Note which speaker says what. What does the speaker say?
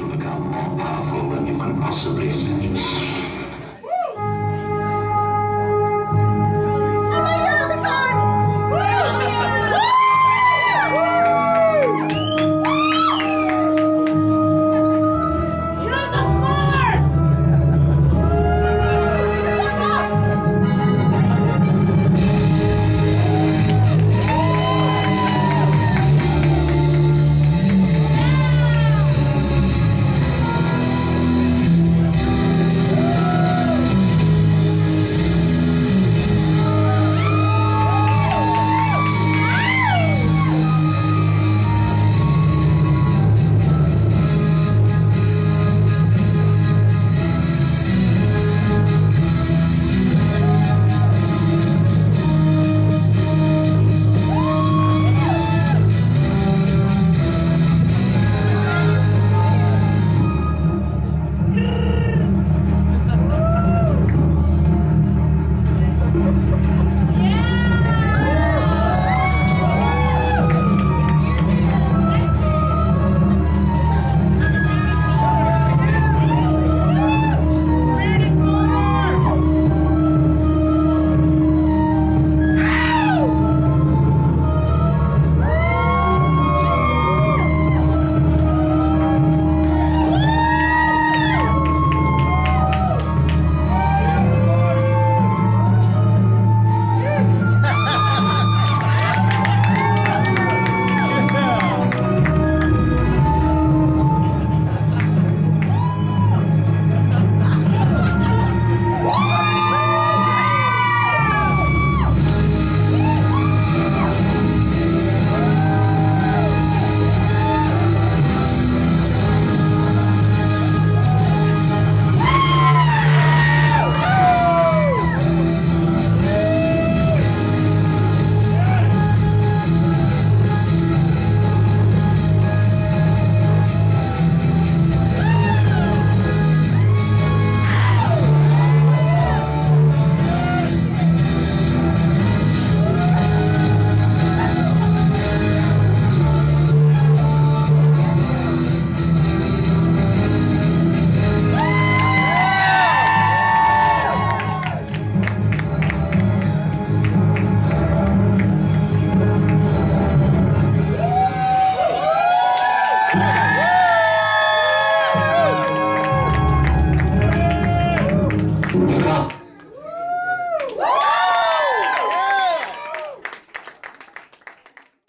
Speaker 1: will become more powerful than you can possibly imagine.